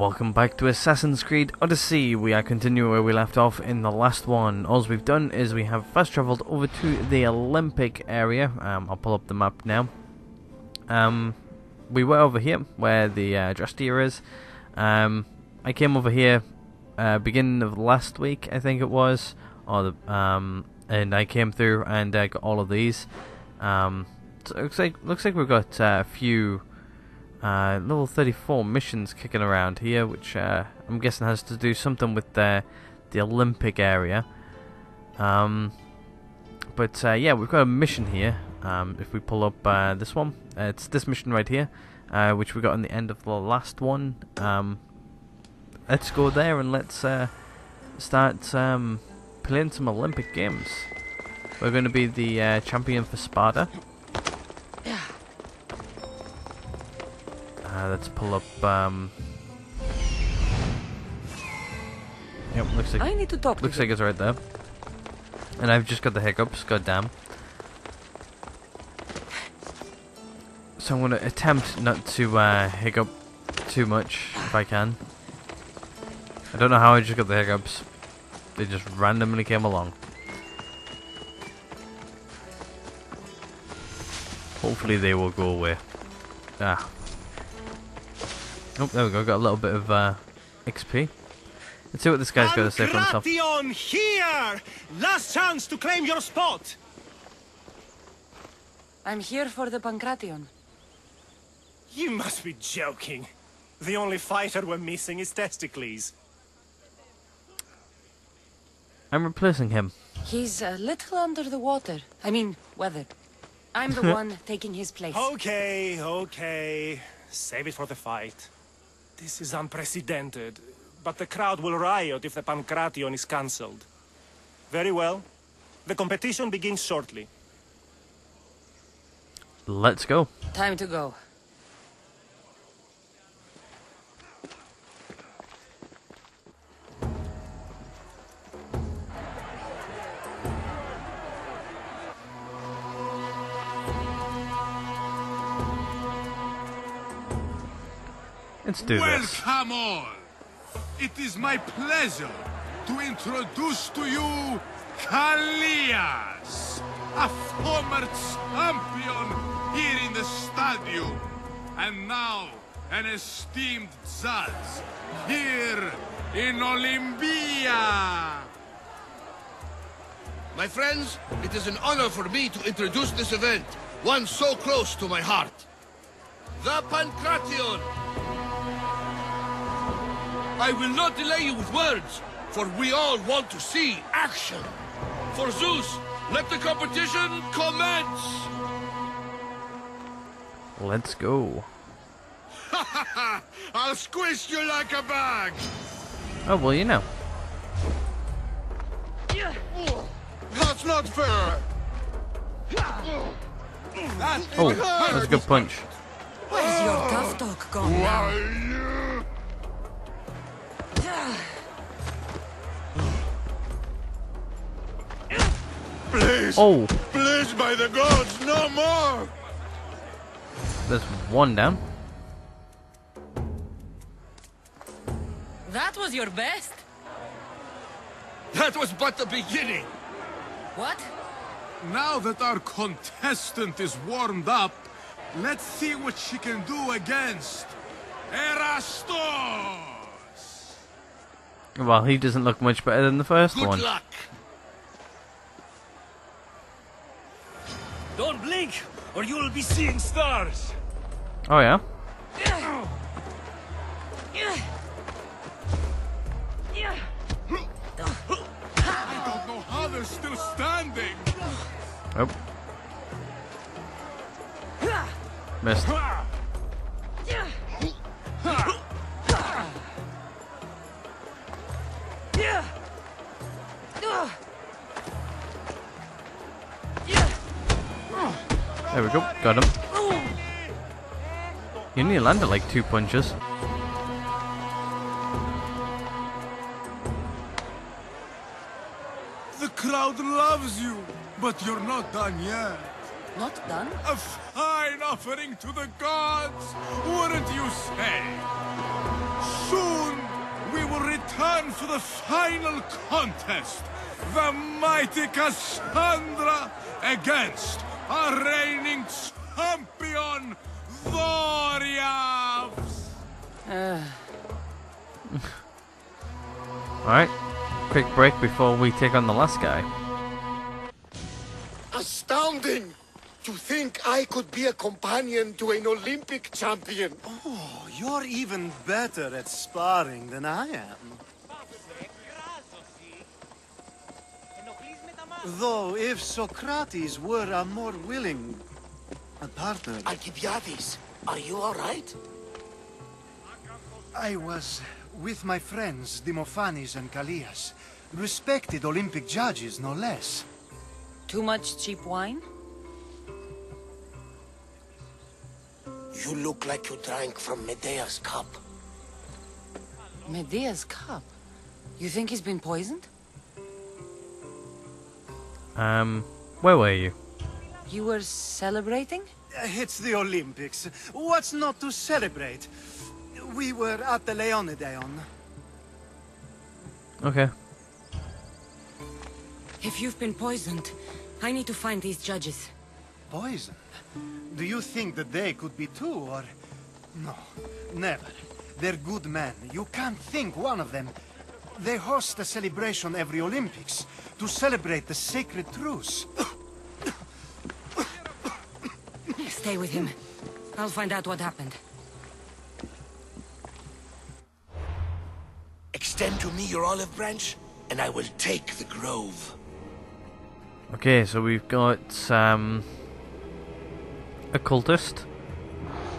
Welcome back to Assassin's Creed Odyssey. We are continuing where we left off in the last one. All we've done is we have fast travelled over to the Olympic area. Um, I'll pull up the map now. Um, we were over here where the uh, Drastia is. Um, I came over here uh, beginning of last week, I think it was, or the, um, and I came through and uh, got all of these. Um, so it looks like looks like we've got uh, a few uh, level 34 missions kicking around here, which uh, I'm guessing has to do something with the the Olympic area. Um, but uh, yeah, we've got a mission here. Um, if we pull up uh, this one, uh, it's this mission right here, uh, which we got in the end of the last one. Um, let's go there and let's start um, playing some Olympic games. We're going to be the champion for Sparta. Uh, let's pull up. Um... Yep, looks like I need to talk looks to like it's right there. And I've just got the hiccups. God damn. So I'm gonna attempt not to uh, hiccup too much if I can. I don't know how I just got the hiccups. They just randomly came along. Hopefully they will go away. Ah. Oh, there we go. Got a little bit of uh, XP. Let's see what this guy's got to say for himself. Pankration, here! Last chance to claim your spot! I'm here for the Pankration. You must be joking. The only fighter we're missing is Testicles. I'm replacing him. He's a little under the water. I mean, weather. I'm the one taking his place. Okay, okay. Save it for the fight. This is unprecedented, but the crowd will riot if the Pankration is cancelled. Very well. The competition begins shortly. Let's go. Time to go. Let's do this. Welcome all. It is my pleasure to introduce to you Callias, a former champion here in the stadium, and now an esteemed judge here in Olympia. My friends, it is an honor for me to introduce this event, one so close to my heart. The Pankration! I will not delay you with words, for we all want to see action. For Zeus, let the competition commence! Let's go. I'll squish you like a bag. Oh, well, you know. That's not fair. That Oh, that's a good punch. Where's your tough talk gone now? Please, Oh, please, by the gods, no more! there's one down. That was your best? That was but the beginning! What? Now that our contestant is warmed up, let's see what she can do against Erastos! Well, he doesn't look much better than the first Good one. luck! Don't blink, or you will be seeing stars! Oh, yeah? I don't know how they're still standing! Oh. Missed. Got him. You only landed like two punches. The crowd loves you, but you're not done yet. Not done? A fine offering to the gods, wouldn't you say? Soon we will return for the final contest. The mighty Cassandra against our reigning champion, Voriavs. Uh. Alright, quick break before we take on the last guy. Astounding! To think I could be a companion to an Olympic champion. Oh, you're even better at sparring than I am. Though, if Socrates were a more willing a partner, Alcibiades, are you alright? I was with my friends Demophanes and Callias, respected Olympic judges, no less. Too much cheap wine? You look like you drank from Medea's cup. Medea's cup. You think he's been poisoned? Um, where were you? You were celebrating? Uh, It's the Olympics. What's not to celebrate? We were at the Leonidaion. Okay. If you've been poisoned, I need to find these judges. Poisoned? Do you think that they could be too, or... No, never. They're good men. You can't think one of them. They host a celebration every Olympics to celebrate the sacred truce. Stay with him. I'll find out what happened. Extend to me your olive branch, and I will take the grove. Okay, so we've got um, a cultist,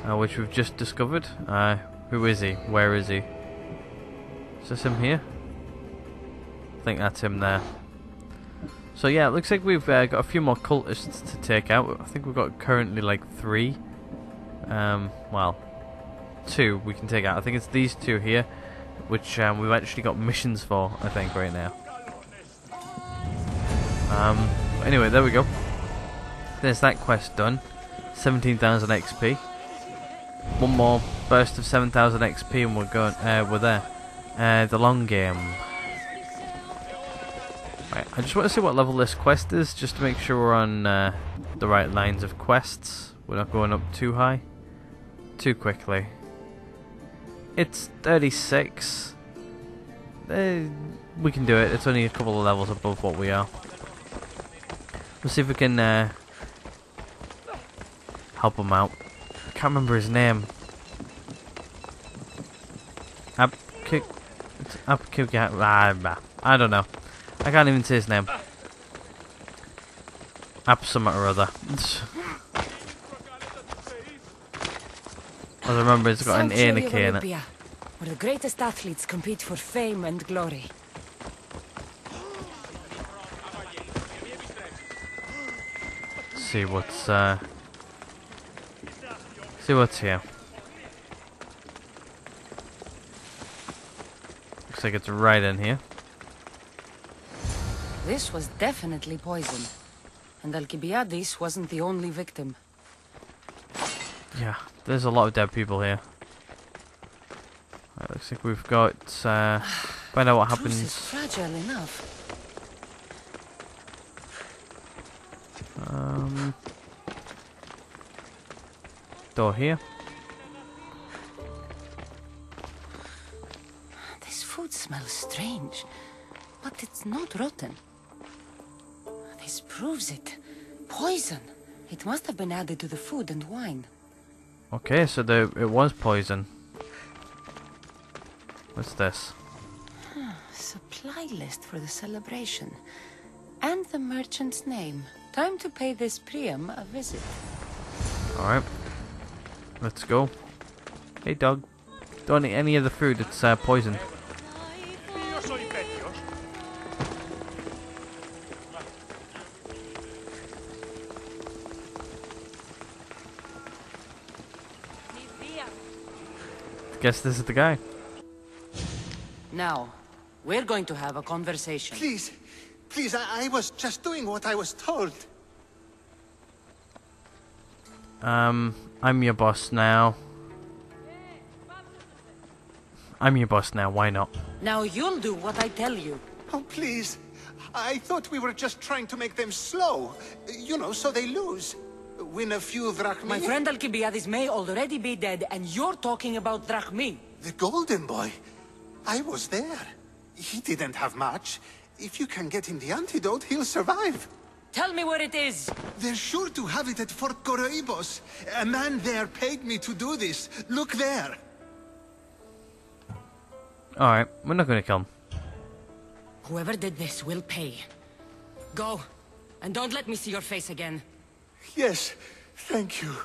uh, which we've just discovered. Uh, who is he? Where is he? Is this him here? I think that's him there. So yeah, it looks like we've uh, got a few more cultists to take out. I think we've got currently like three. Um, well, two we can take out. I think it's these two here, which um, we've actually got missions for. I think right now. Um, anyway, there we go. There's that quest done. 17,000 XP. One more burst of 7,000 XP and we're going. Uh, we're there. Uh, the long game. Right, I just want to see what level this quest is, just to make sure we're on uh, the right lines of quests. We're not going up too high, too quickly. It's 36. Uh, we can do it. It's only a couple of levels above what we are. We'll see if we can uh, help him out. I can't remember his name. Abkik. Abkik. I don't know. I can't even say his name. Ab or other. I remember it's got an A and a K in it. Where the greatest athletes compete for fame and glory. see what's uh see what's here. Looks like it's right in here. This was definitely poison. And Alcibiades wasn't the only victim. Yeah, there's a lot of dead people here. Right, looks like we've got uh find out what Truce is happens. fragile enough. Um door here. This food smells strange, but it's not rotten. This proves it. Poison. It must have been added to the food and wine. Okay, so there it was poison. What's this? Supply list for the celebration. And the merchant's name. Time to pay this Priam a visit. Alright. Let's go. Hey dog. Don't eat any of the food, it's uh, poison. Guess this is the guy. Now, we're going to have a conversation. Please, please, I, I was just doing what I was told. Um, I'm your boss now. I'm your boss now, why not? Now you'll do what I tell you. Oh, please. I thought we were just trying to make them slow. You know, so they lose. Win a few drachmi. My friend Alcibiades may already be dead, and you're talking about drachmi. The golden boy. I was there. He didn't have much. If you can get him the antidote, he'll survive. Tell me where it is. They're sure to have it at Fort Coroibos. A man there paid me to do this. Look there. Alright, we're not gonna kill him. Whoever did this will pay. Go, and don't let me see your face again. Yes, thank you.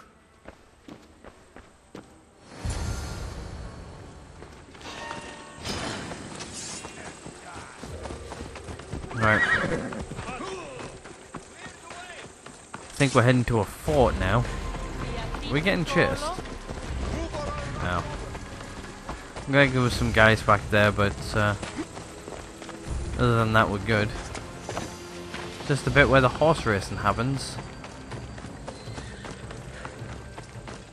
Right. I think we're heading to a fort now. Are we getting chased? No. I'm gonna go with some guys back there, but uh, other than that, we're good. Just a bit where the horse racing happens.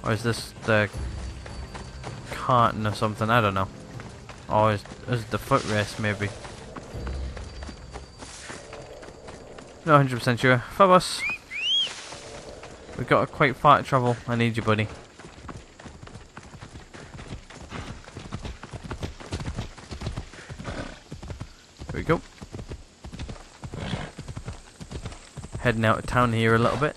Or is this the carton or something? I don't know. Or is, is the footrest maybe? Not 100% sure. Phobos! We've got quite far to travel. I need you, buddy. Here we go. Heading out of town here a little bit.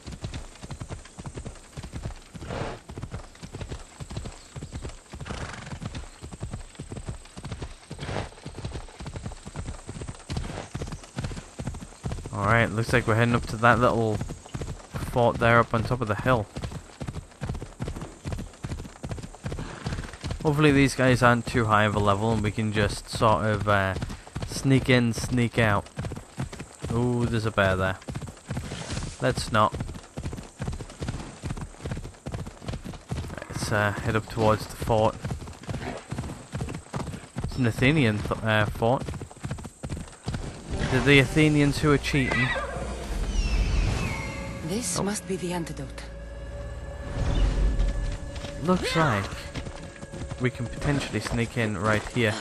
Alright, looks like we're heading up to that little fort there up on top of the hill. Hopefully these guys aren't too high of a level and we can just sort of uh, sneak in, sneak out. Ooh, there's a bear there. Let's not. Let's uh, head up towards the fort. It's an Athenian th uh, fort. They're the Athenians who are cheating. This Oh. must be the antidote. Looks like we can potentially sneak in right here.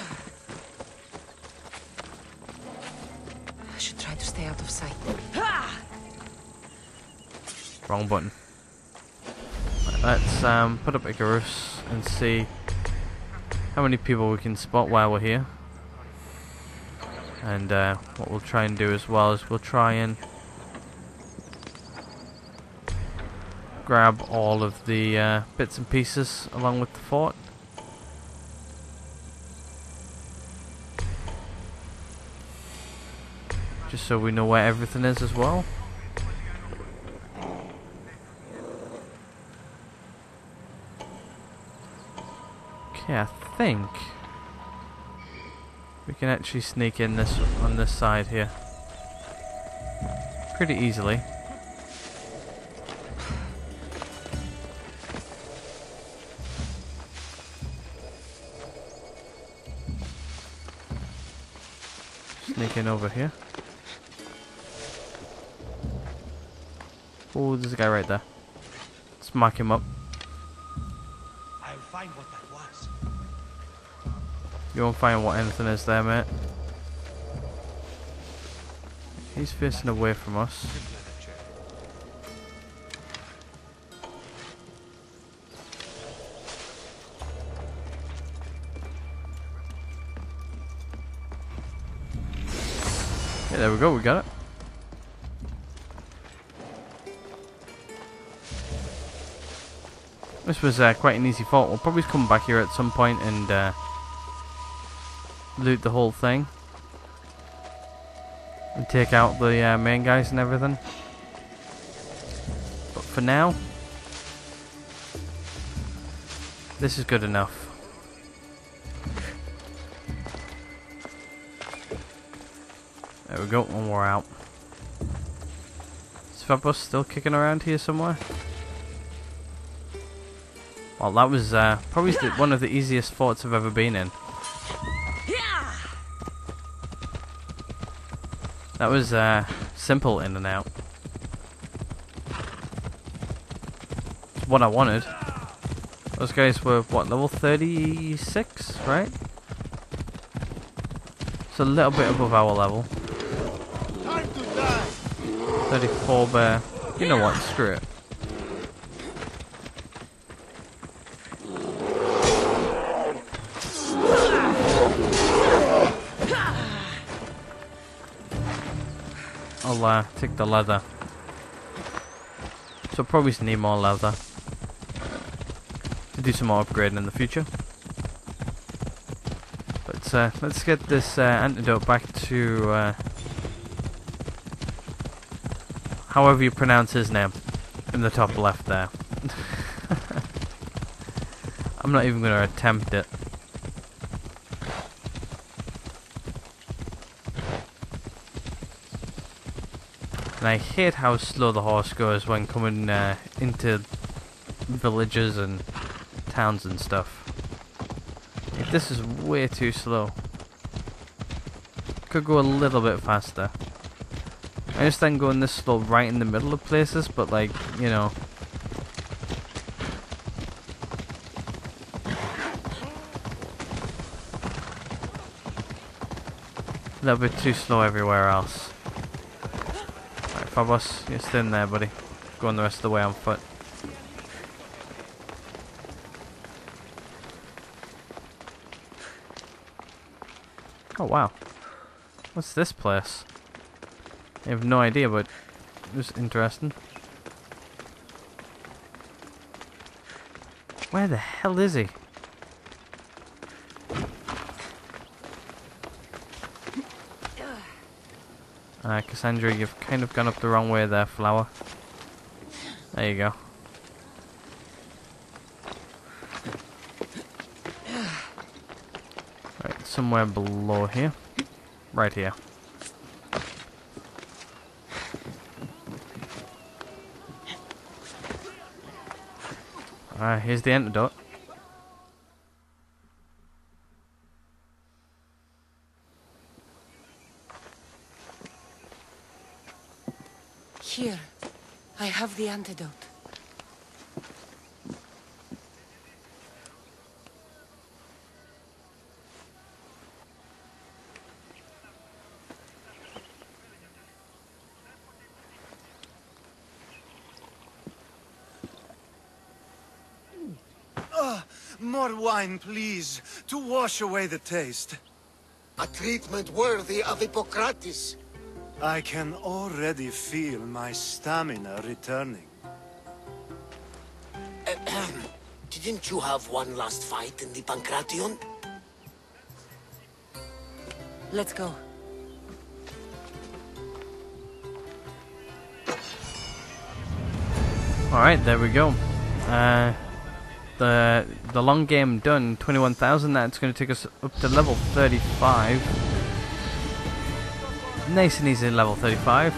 I should try to stay out of sight. Wrong button. Right, Let's um, put up Icarus and see how many people we can spot while we're here. And uh, what we'll try and do as well is we'll try and grab all of the uh, bits and pieces along with the fort. Just so we know where everything is as well. Okay, I think we can actually sneak in this on this side here pretty easily. Sneak in over here. Oh, there's a guy right there. Let's mark him up. You won't find what anything is there, mate. He's facing away from us. Yeah, there we go, we got it. This was uh, quite an easy fault. We'll probably come back here at some point and uh, loot the whole thing. And take out the uh, main guys and everything. But for now, this is good enough. There we go, one more out. Is Phobos still kicking around here somewhere? Well, that was uh, probably one of the easiest forts I've ever been in. That was uh, simple in and out. It's what I wanted. Those guys were, what, level 36, right? It's a little bit above our level. Time to die. 34 bear. You know what? Screw it. Uh, take the leather. So probably need more leather to do some more upgrading in the future. But uh, let's get this uh, antidote back to uh, however you pronounce his name in the top left there. I'm not even going to attempt it. And I hate how slow the horse goes when coming uh, into villages and towns and stuff. This is way too slow. Could go a little bit faster. I understand going this slow right in the middle of places, but like, you know. A little bit too slow everywhere else. Phobos, you're still in there, buddy. Going the rest of the way on foot. Oh wow. What's this place? I have no idea, but it was interesting. Where the hell is he? Uh, Cassandra, you've kind of gone up the wrong way there, Flower. There you go. Right, somewhere below here. Right here. Ah, here's the antidote. Here, I have the antidote. Ah, more wine, please, to wash away the taste. A treatment worthy of Hippocrates. I can already feel my stamina returning. Didn't you have one last fight in the Pankration? Let's go. Alright, there we go. Uh, the the long game done, 21,000. That's going to take us up to level 35. Nice and easy level 35.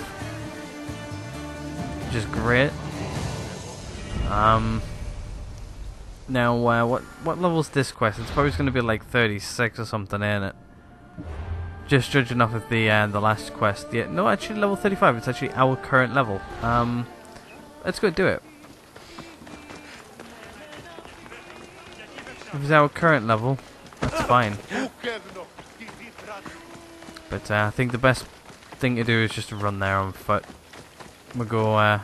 Which is great. Um, now, uh, what what level's this quest? It's probably going to be like 36 or something, ain't it? Just judging off of the uh, the last quest. Yeah, no, actually level 35. It's actually our current level. Um, let's go do it. If it's our current level, that's fine. But uh, I think the best thing to do is just run there on foot. We'll go, uh,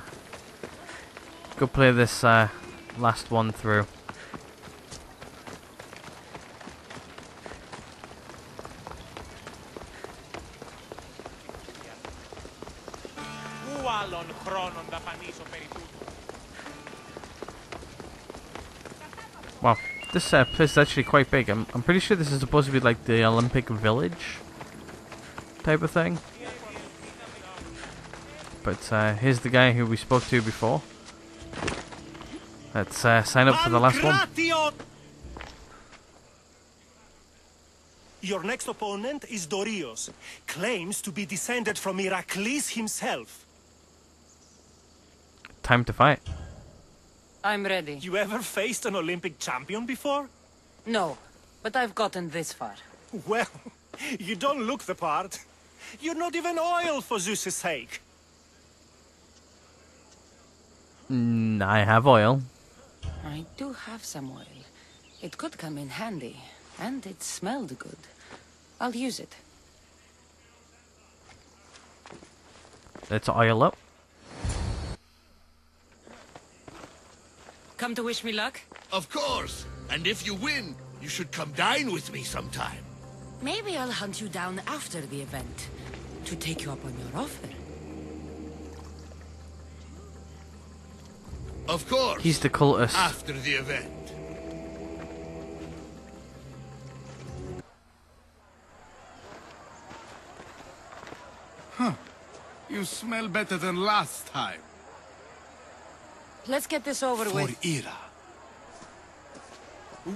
go play this uh, last one through. Wow, this uh, place is actually quite big. I'm, I'm pretty sure this is supposed to be like the Olympic Village type of thing. But uh, here's the guy who we spoke to before. Let's uh, sign up for the last one. Your next opponent is Dorios. Claims to be descended from Heracles himself. Time to fight. I'm ready. You ever faced an Olympic champion before? No, but I've gotten this far. Well, you don't look the part. You're not even oil for Zeus' sake. Mm, I have oil. I do have some oil. It could come in handy, and it smelled good. I'll use it. Let's oil up. Come to wish me luck? Of course. And if you win, you should come dine with me sometime. Maybe I'll hunt you down after the event to take you up on your offer. Of course. He's the cultist. After the event. Huh. You smell better than last time. Let's get this over For with. Ira.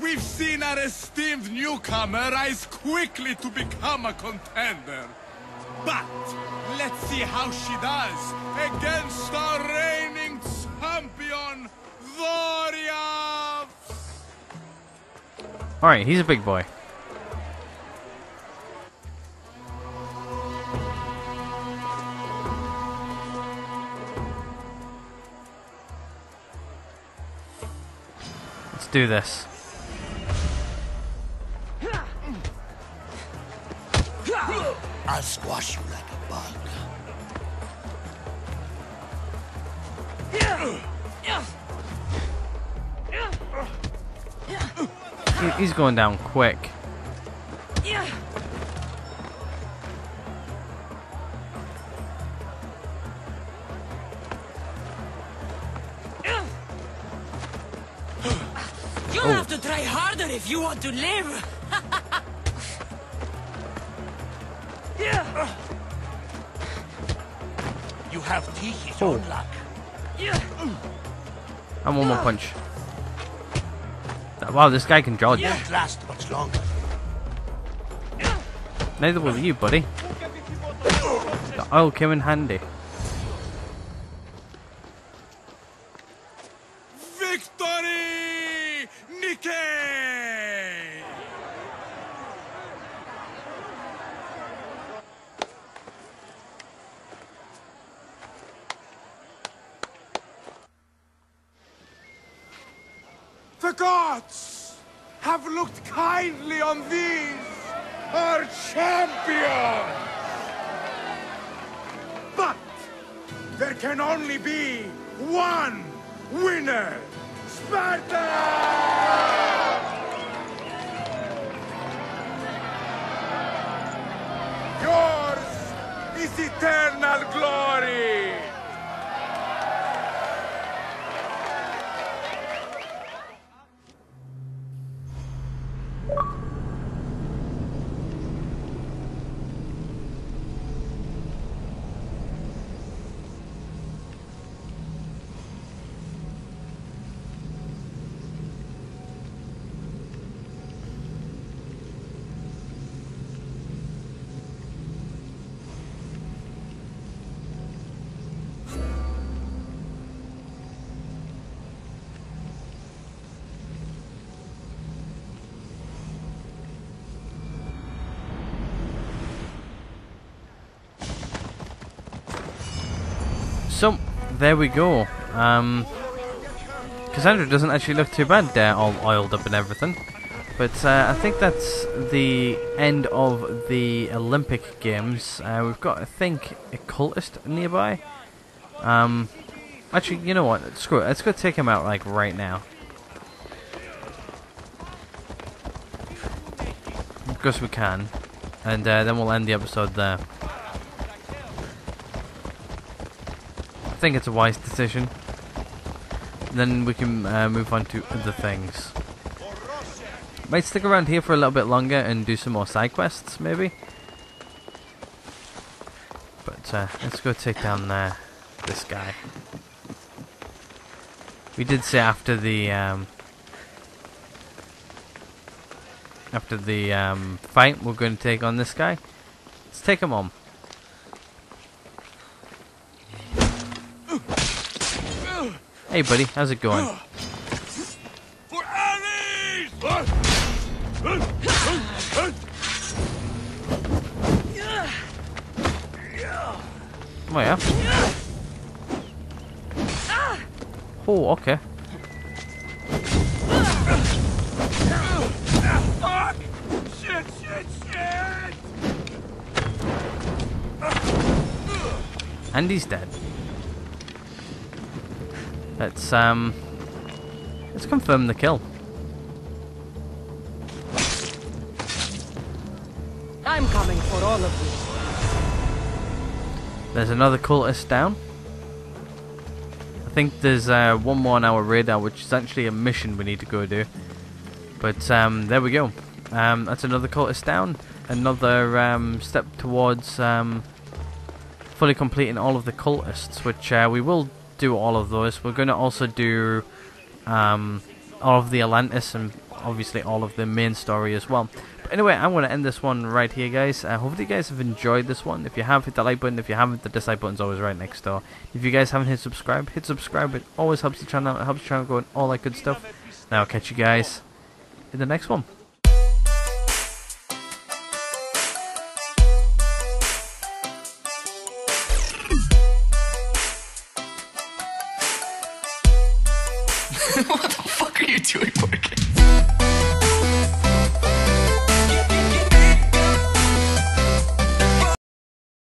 We've seen our esteemed newcomer rise quickly to become a contender. But let's see how she does against our reigning Alright, he's a big boy. Let's do this. I'll squash you like a bug. He's going down quick. You'll Oh. have to try harder if you want to live. You have Tyche's Oh. own luck. And one more punch. Wow, this guy can dodge. Won't last much longer. Neither will you, buddy. The oil came in handy. Gods have looked kindly on these, our champions! But there can only be one winner! Sparta! Yours is eternal glory! There we go. Um, Cassandra doesn't actually look too bad there, all oiled up and everything. But uh, I think that's the end of the Olympic Games. Uh, we've got, I think, a cultist nearby. Um, actually, you know what? Screw it. Let's go take him out, like, right now. Because we can. And uh, then we'll end the episode there. Think it's a wise decision. Then we can uh, move on to other things. Might stick around here for a little bit longer and do some more side quests, maybe. But uh, let's go take down uh, this guy. We did say after the um, after the um, fight, we're going to take on this guy. Let's take him on. Hey, buddy, how's it going? For Alice! Oh yeah. Oh, okay. And he's dead. Let's, um... Let's confirm the kill. I'm coming for all of you. There's another cultist down. I think there's uh, one more on our radar, which is actually a mission we need to go do. But um, there we go. Um, that's another cultist down. Another um, step towards um, fully completing all of the cultists, which uh, we will do all of those. We're going to also do um, all of the Atlantis and obviously all of the main story as well. But anyway, I'm going to end this one right here, guys. I uh, hopefully you guys have enjoyed this one. If you have, hit the like button. If you haven't, the dislike button's always right next door. If you guys haven't hit subscribe, hit subscribe. It always helps the channel. It helps the channel go and all that good stuff. Now I'll catch you guys in the next one.